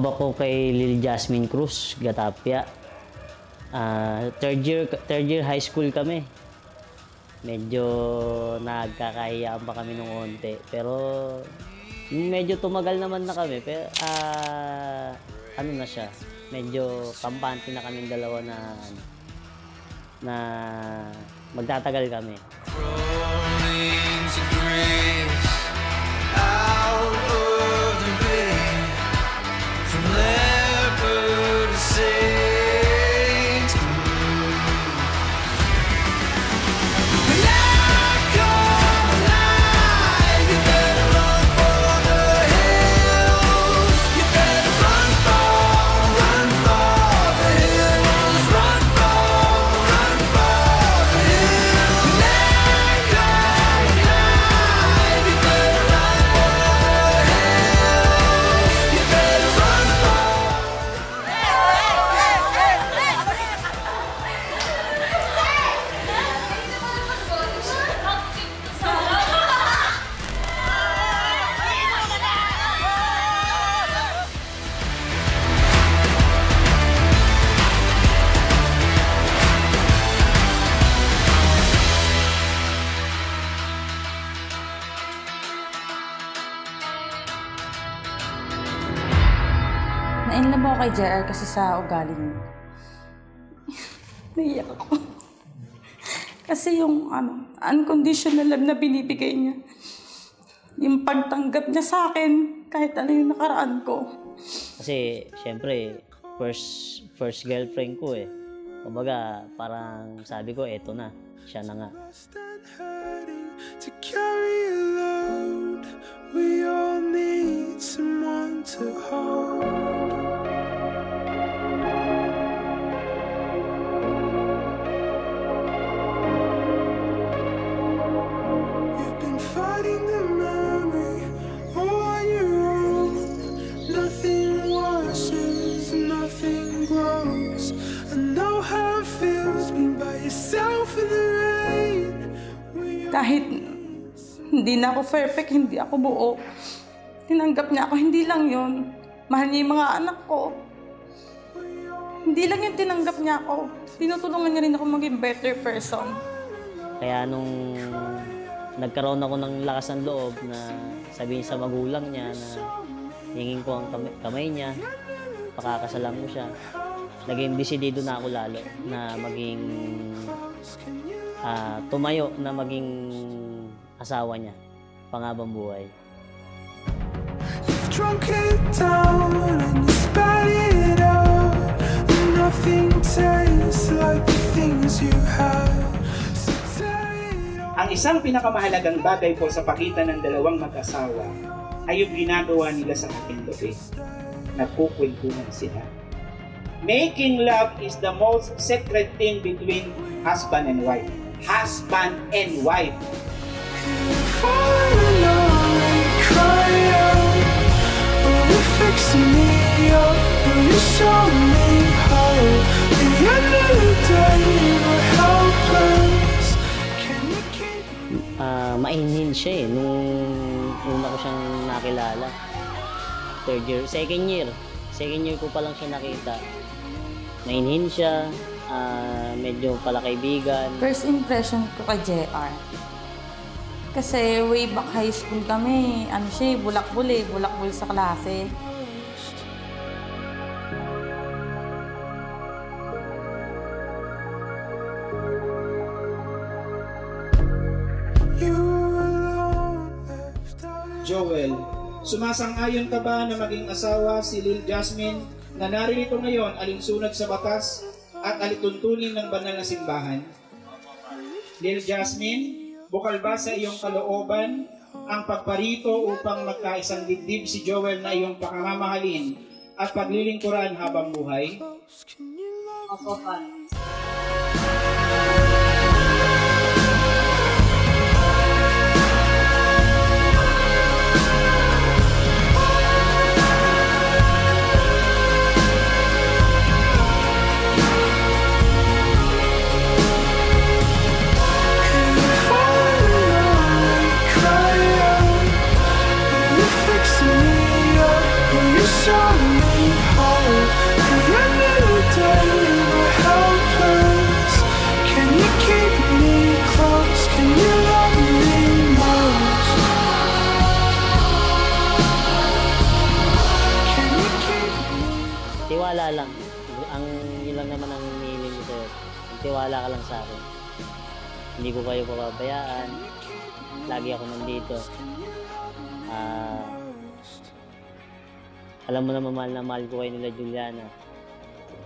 Na-inlove ako kay Lil Jasmine Cruz, Gatapia. Ah, third year third year high school kami. Medyo nagkakahiyaan pa kami nung onte. Pero medyo tumagal naman na kami. Pero ah, ano na siya, medyo kampante na kami dalawa na na magtatagal kami. Crawling to grace Ako kay JR kasi sa ugali niya. Naiyak ako. kasi yung ano, unconditional love na binibigay niya. Yung pagtanggap niya sa akin, kahit ano yung nakaraan ko. Kasi, syempre, first, first girlfriend ko eh. Kumbaga, parang sabi ko, eto na. Siya na nga. to carry a load. We all need someone to hold. Hindi na ako perfect, hindi ako buo. Tinanggap niya ako, hindi lang yun. Mahal niya yung mga anak ko. Hindi lang yung tinanggap niya ako. Tinutulungan niya rin ako maging better person. Kaya nung nagkaroon ako ng lakas ng loob na sabihin sa magulang niya na hingin ko ang kamay, kamay niya, pakakasalan ko siya, naging desidido na ako lalo na maging ah, tumayo na maging asawa niya pangabang buhay. You've drunk it down and you spat it out. And nothing tastes like the things you had. So tear it all. Ang isang pinakamahalagang bagay po sa pagitan ng dalawang mag-asawa ay yung ginagawa nila sa ating gabi. Nagkukwentuhan sila. Making love is the most sacred thing between husband and wife. Husband and wife. Keep Ah, mainhin siya eh nung una ko siyang nakilala. Third year, second year. Second year ko pa lang siya nakita. Mainhin siya, ah, medyo pala kaibigan. First impression ko kay JR. Kasi way back high school kami, ano siya, eh, bulakbul eh, bulakbul sa klase. Joel, sumasang-ayon ka ba na maging asawa si Lil Jasmine na naririto ngayon alinsunod sa batas at alituntunin ng banal na simbahan? Lil Jasmine, bukal ba sa iyong kalooban ang pagparito upang magkaisang dibdib si Joel na iyong pakamamahalin at paglilingkuran habang buhay? Opo, pa. tiwala lang. Ang yun lang naman ang hinihiling ko sa'yo. Magtiwala ka lang sa akin. Hindi ko kayo papabayaan. Lagi ako nandito. Ah, alam mo naman mahal na mahal ko kayo nila Juliana.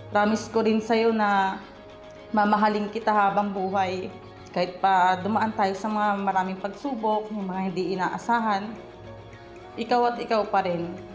Promise ko rin sa'yo na mamahalin kita habang buhay. Kahit pa dumaan tayo sa mga maraming pagsubok, yung mga hindi inaasahan, ikaw at ikaw pa rin.